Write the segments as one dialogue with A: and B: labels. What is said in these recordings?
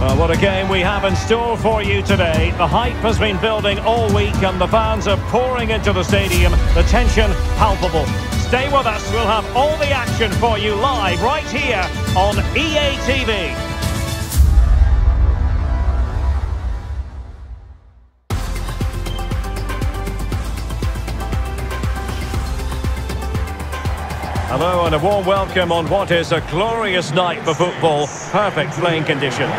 A: Well, what a game we have in store for you today. The hype has been building all week and the fans are pouring into the stadium. The tension palpable. Stay with us. We'll have all the action for you live right here on EA TV. Hello and a warm welcome on what is a glorious night for football. Perfect playing conditions.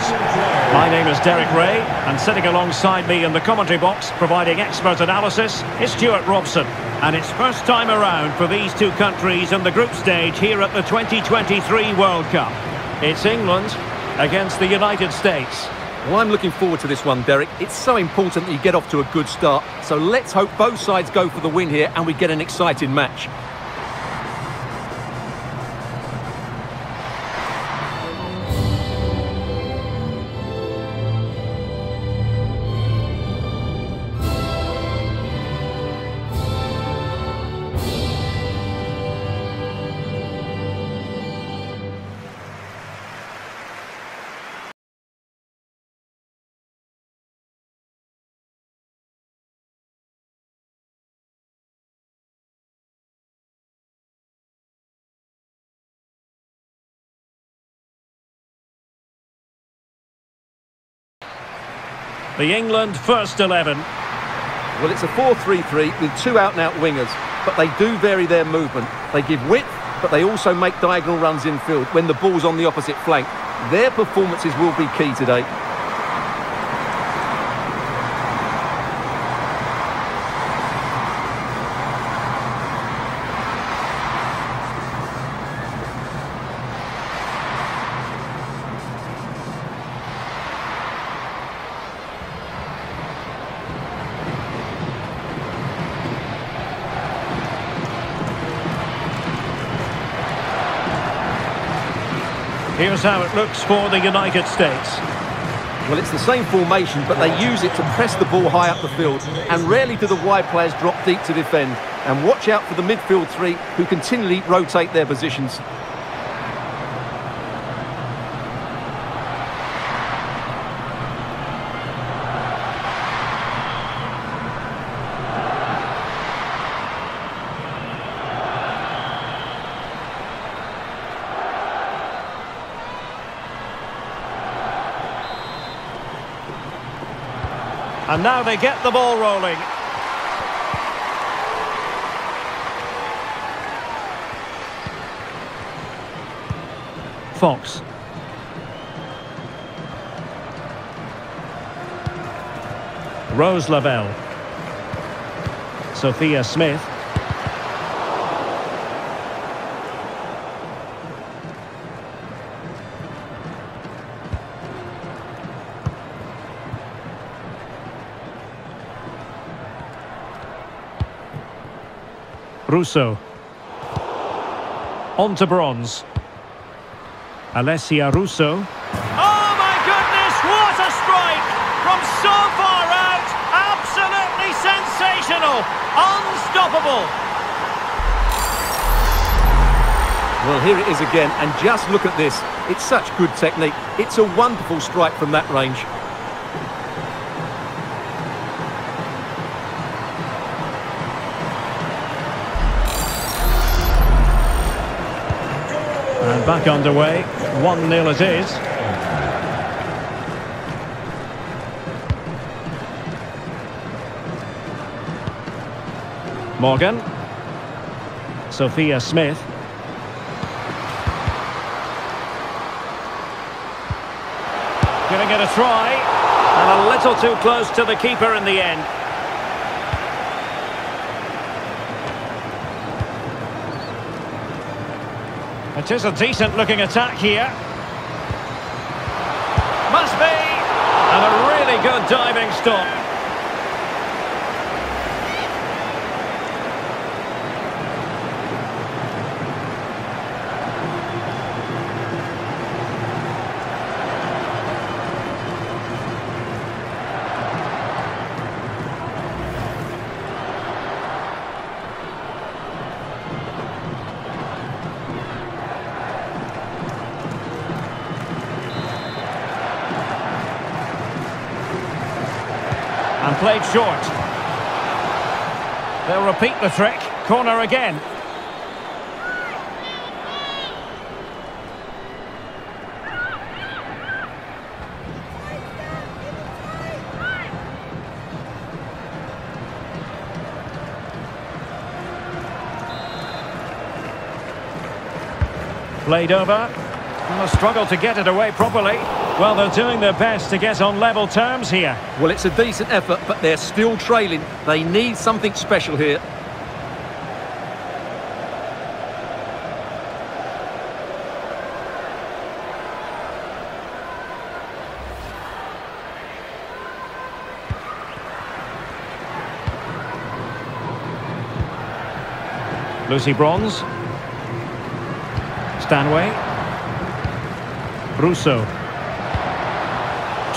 A: My name is Derek Ray and sitting alongside me in the commentary box providing expert analysis is Stuart Robson. And it's first time around for these two countries in the group stage here at the 2023 World Cup. It's England against the United States.
B: Well, I'm looking forward to this one, Derek. It's so important that you get off to a good start. So let's hope both sides go for the win here and we get an exciting match.
A: The England first 11.
B: Well, it's a 4-3-3 with two out-and-out wingers, but they do vary their movement. They give width, but they also make diagonal runs infield when the ball's on the opposite flank. Their performances will be key today.
A: Here's how it looks for the United States.
B: Well, it's the same formation, but they use it to press the ball high up the field. And rarely do the wide players drop deep to defend. And watch out for the midfield three, who continually rotate their positions.
A: And now they get the ball rolling. Fox. Rose Lavelle. Sophia Smith. Russo. On to Bronze. Alessia Russo.
C: Oh my goodness, what a strike! From so far out, absolutely sensational! Unstoppable!
B: Well, here it is again, and just look at this. It's such good technique. It's a wonderful strike from that range.
A: Back underway. 1-0 it is. Morgan. Sophia Smith. Gonna get a try. And a little too close to the keeper in the end. It is a decent looking attack here. Must be! And a really good diving stop. Played short. They'll repeat the trick. Corner again. Played over. And the struggle to get it away properly. Well, they're doing their best to get on level terms here.
B: Well, it's a decent effort, but they're still trailing. They need something special here.
A: Lucy Bronze. Stanway. Russo.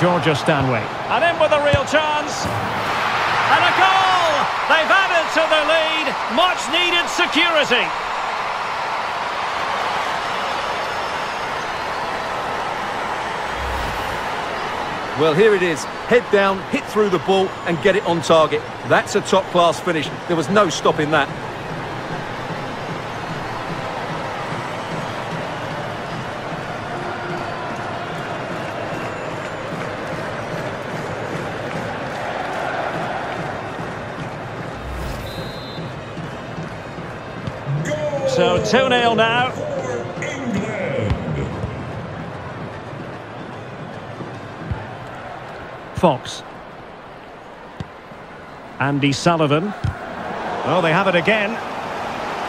A: Georgia Stanway.
C: And in with a real chance. And a goal! They've added to the lead. Much needed security.
B: Well, here it is. Head down, hit through the ball and get it on target. That's a top-class finish. There was no stopping that.
A: 2-0 now. Fox. Andi Sullivan. Oh, they have it again.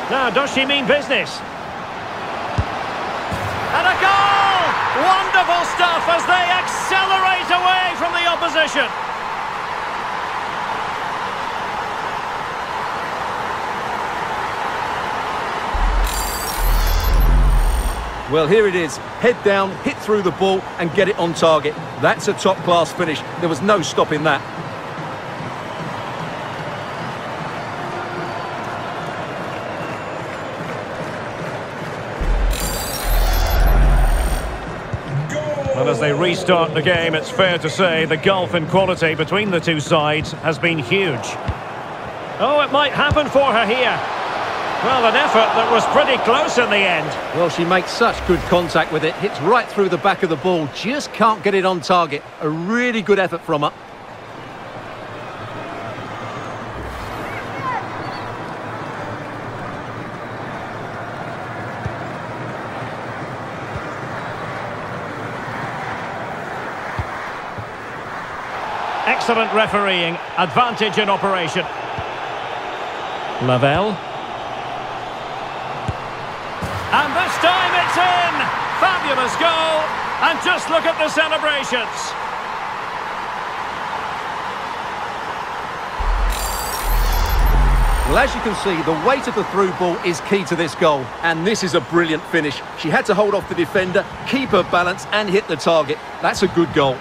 A: Now, does she mean business?
C: And a goal! Wonderful stuff as they accelerate away from the opposition.
B: Well, here it is. Head down, hit through the ball and get it on target. That's a top-class finish. There was no stopping that.
A: Well, as they restart the game, it's fair to say the gulf in quality between the two sides has been huge. Oh, it might happen for her here. Well, an effort that was pretty close in the end.
B: Well, she makes such good contact with it. Hits right through the back of the ball. Just can't get it on target. A really good effort from her.
A: Excellent refereeing. Advantage in operation. Lavelle.
C: And this time it's in! Fabulous goal! And just look at the celebrations.
B: Well, as you can see, the weight of the through ball is key to this goal. And this is a brilliant finish. She had to hold off the defender, keep her balance and hit the target. That's a good goal.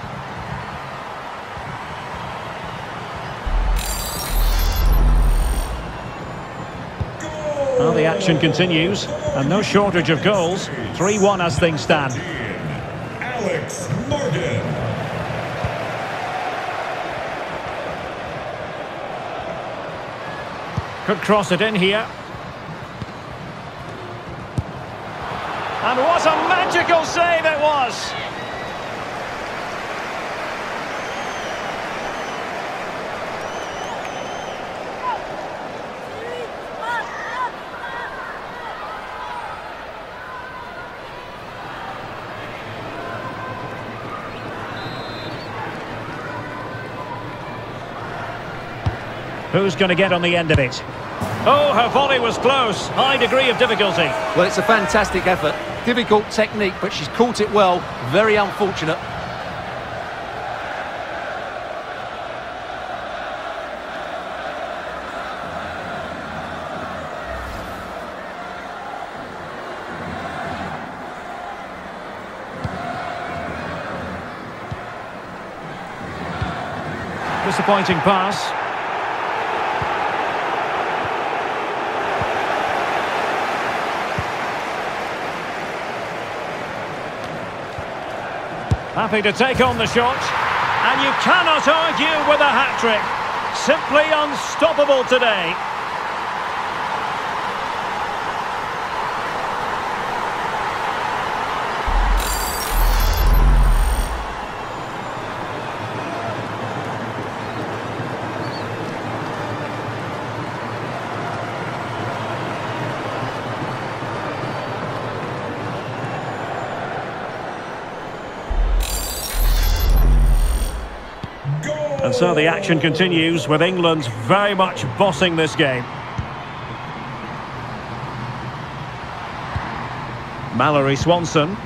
A: Well, the action continues, and no shortage of goals. 3-1 as things stand.
D: Alex Morgan.
A: Could cross it in here.
C: And what a magical save it was!
A: Who's going to get on the end of it? Oh, her volley was close. High degree of difficulty.
B: Well, it's a fantastic effort. Difficult technique, but she's caught it well. Very unfortunate.
A: Disappointing pass. Happy to take on the shot. And you cannot argue with a hat-trick. Simply unstoppable today. And so the action continues with England very much bossing this game. Mallory Swanson.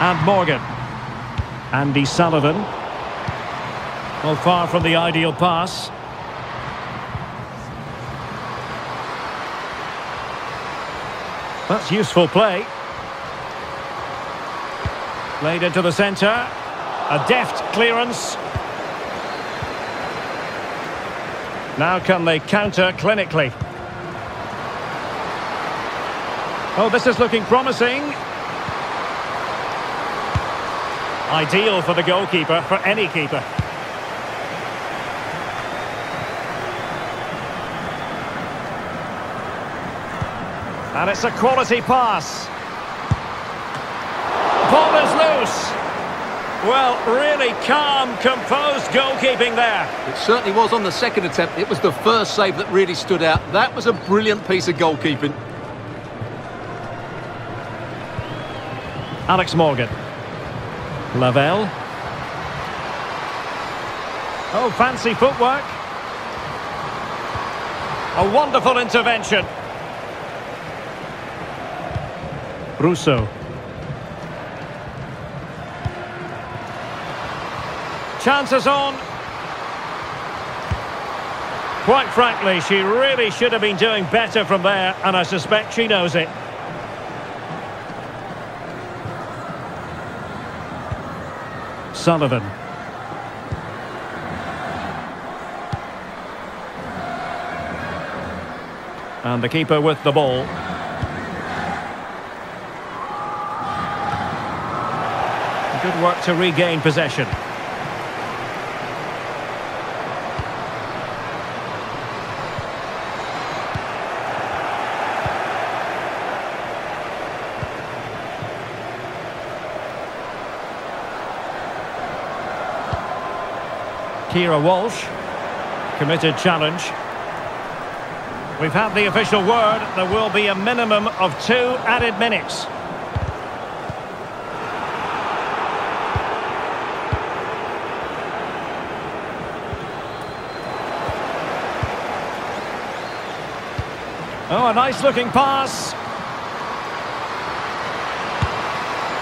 A: And Morgan. Andi Sullivan. Well, far from the ideal pass. That's useful play. Played into the centre. A deft clearance. Now can they counter clinically? Oh, this is looking promising. Ideal for the goalkeeper, for any keeper. And it's a quality pass. Ball is loose. Well, really calm, composed goalkeeping there.
B: It certainly was on the second attempt. It was the first save that really stood out. That was a brilliant piece of goalkeeping.
A: Alex Morgan. Lavelle. Oh, fancy footwork. A wonderful intervention. Russo. Chances on. Quite frankly, she really should have been doing better from there, and I suspect she knows it. Sullivan. And the keeper with the ball. Good work to regain possession. Keira Walsh. Committed challenge. We've had the official word. There will be a minimum of two added minutes. Oh, a nice looking pass.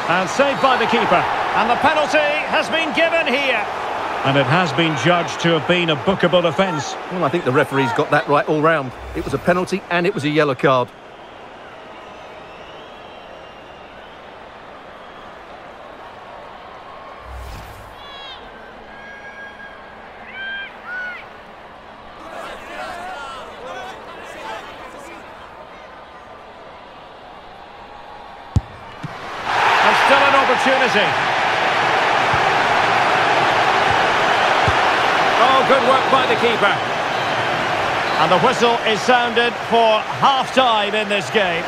A: And saved by the keeper. And the penalty has been given here. And it has been judged to have been a bookable offence.
B: Well, I think the referee's got that right all round. It was a penalty and it was a yellow card.
A: And the whistle is sounded for half-time in this game.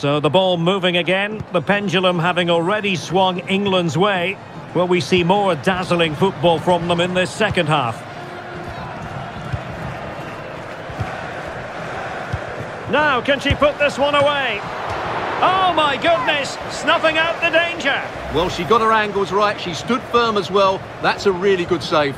A: So the ball moving again, the pendulum having already swung England's way. Will we see more dazzling football from them in this second half? Now, can she put this one away? Oh my goodness, snuffing out the danger.
B: Well, she got her angles right. She stood firm as well. That's a really good save.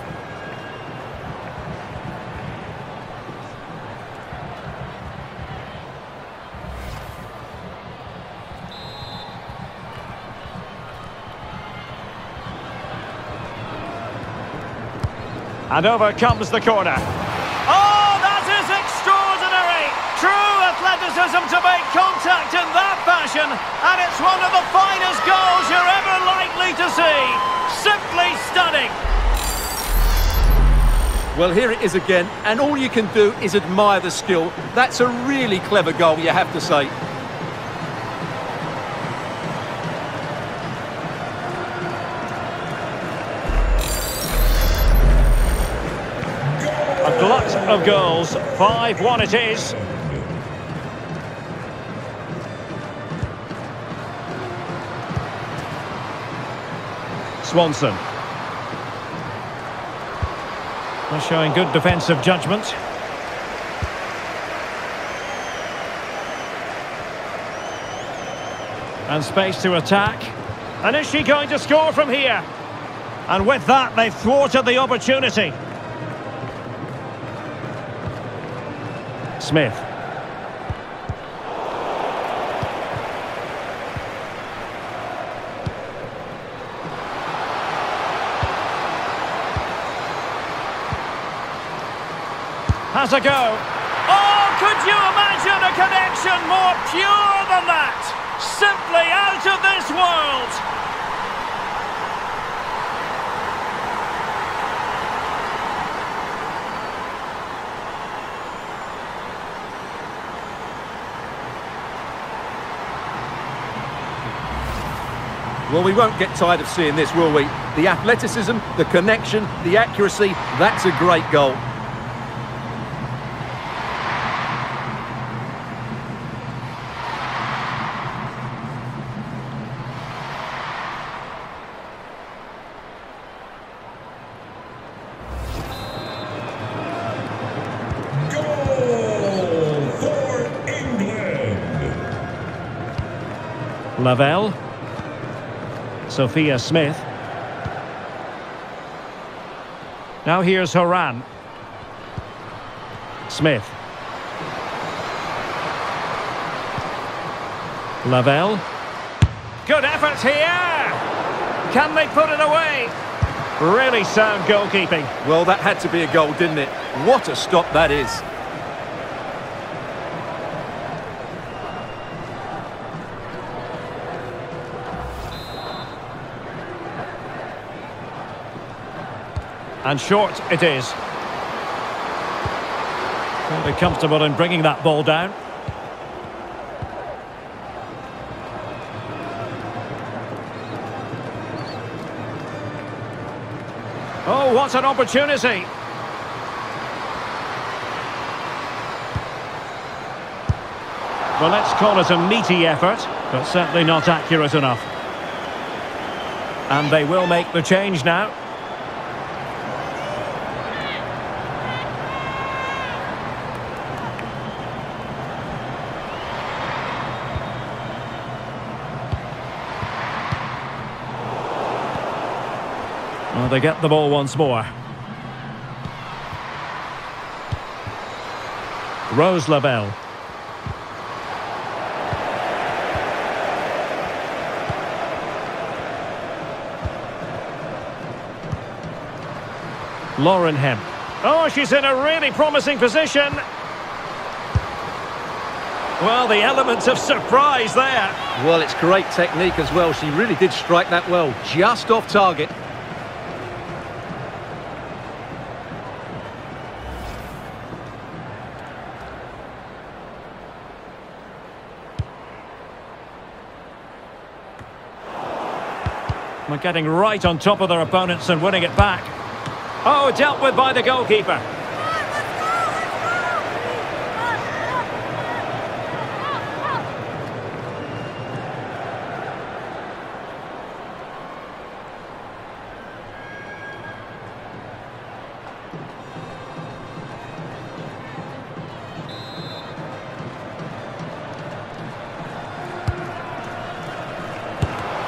A: And over comes the corner.
C: Oh, that is extraordinary! True athleticism to make contact in that fashion, and it's one of the finest goals you're ever likely to see. Simply stunning.
B: Well, here it is again, and all you can do is admire the skill. That's a really clever goal, you have to say.
A: A glut of goals. 5-1 it is. Swanson. They're showing good defensive judgment. And space to attack. And is she going to score from here? And with that, they've thwarted the opportunity. Smith. Has a go.
C: Oh, could you imagine a connection more pure than that? Simply out of this world.
B: Well, we won't get tired of seeing this, will we? The athleticism, the connection, the accuracy, that's a great goal.
D: Goal for England.
A: Lavelle. Sophia Smith. Now here's Horan. Smith. Lavelle. Good effort here! Can they put it away? Really sound goalkeeping.
B: Well, that had to be a goal, didn't it? What a stop that is.
A: And short it is. Fairly comfortable in bringing that ball down. Oh, what an opportunity! Well, let's call it a meaty effort, but certainly not accurate enough. And they will make the change now. Well, they get the ball once more. Rose Lavelle. Lauren Hemp. Oh, she's in a really promising position. Well, the elements of surprise there.
B: Well, it's great technique as well. She really did strike that well. Just off target.
A: We're getting right on top of their opponents and winning it back. Oh, dealt with by the goalkeeper.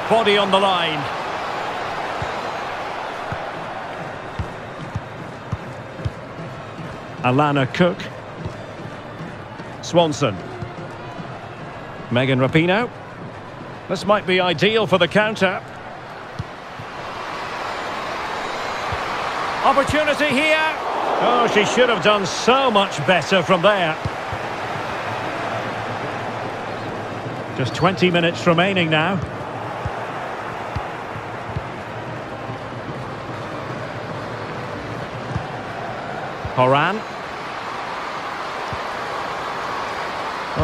A: Body on the line. Alana Cook. Swanson. Megan Rapinoe. This might be ideal for the counter. Opportunity here. Oh, she should have done so much better from there. Just 20 minutes remaining now. Horan.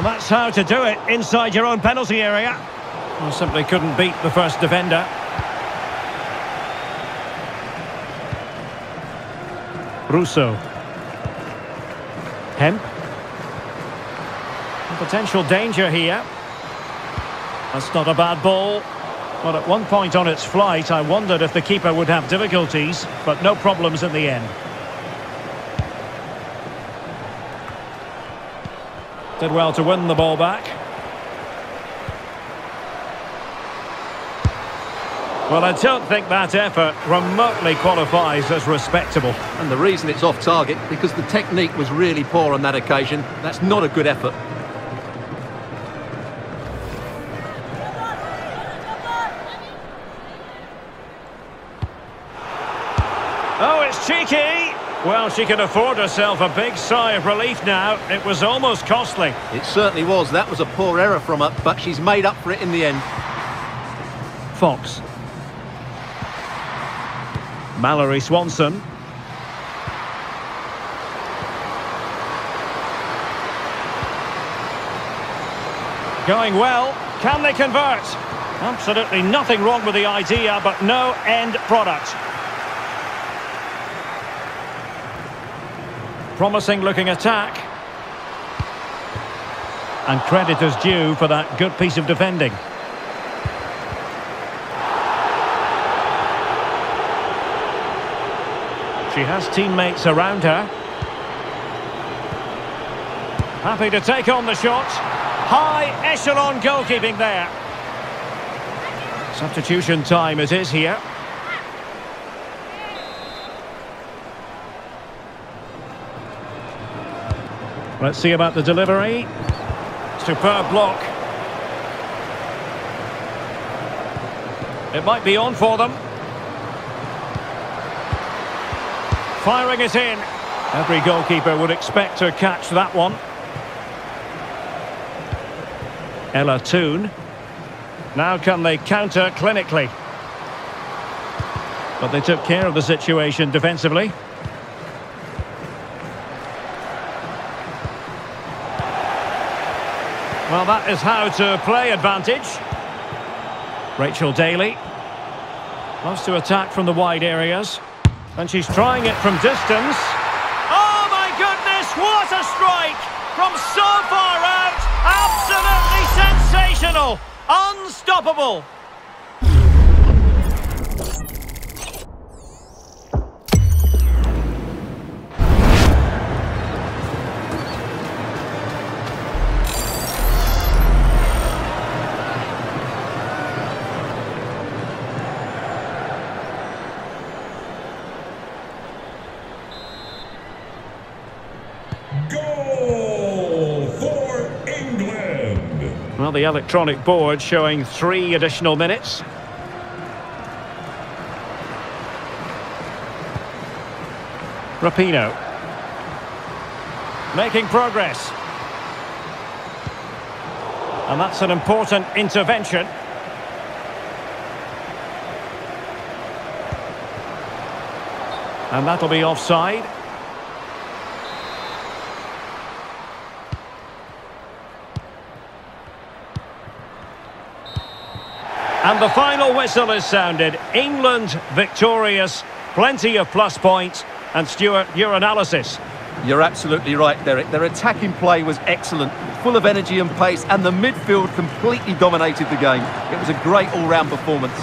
A: Well, that's how to do it inside your own penalty area. Well, simply couldn't beat the first defender. Russo. Hemp. Potential danger here. That's not a bad ball. But at one point on its flight, I wondered if the keeper would have difficulties, but no problems in the end. Did well to win the ball back. Well, I don't think that effort remotely qualifies as respectable.
B: And the reason it's off target, because the technique was really poor on that occasion. That's not a good effort.
A: Oh, it's cheeky! Well, she can afford herself a big sigh of relief now. It was almost costly.
B: It certainly was. That was a poor error from her, but she's made up for it in the end.
A: Fox. Mallory Swanson. Going well. Can they convert? Absolutely nothing wrong with the idea, but no end product. Promising looking attack. And credit is due for that good piece of defending. She has teammates around her. Happy to take on the shot. High echelon goalkeeping there. Substitution time it is here. Let's see about the delivery. Superb block. It might be on for them. Firing it in. Every goalkeeper would expect to catch that one. Ella Toone. Now can they counter clinically? But they took care of the situation defensively. Well, that is how to play advantage. Rachel Daly. Loves to attack from the wide areas. And she's trying it from distance.
C: Oh my goodness, what a strike! From so far out, absolutely sensational! Unstoppable!
A: Well, the electronic board showing three additional minutes. Rapinoe. Making progress. And that's an important intervention. And that'll be offside. And the final whistle is sounded. England victorious. Plenty of plus points. And Stuart, your analysis.
B: You're absolutely right, Derek. Their attacking play was excellent, full of energy and pace, and the midfield completely dominated the game. It was a great all-round performance.